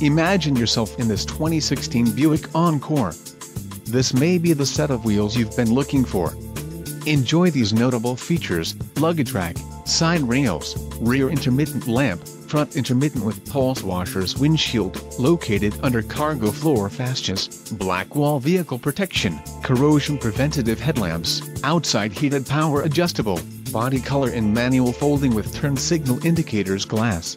Imagine yourself in this 2016 Buick Encore. This may be the set of wheels you've been looking for. Enjoy these notable features, luggage rack, side rails, rear intermittent lamp, front intermittent with pulse washers windshield, located under cargo floor fascias, black wall vehicle protection, corrosion preventative headlamps, outside heated power adjustable, body color and manual folding with turn signal indicators glass.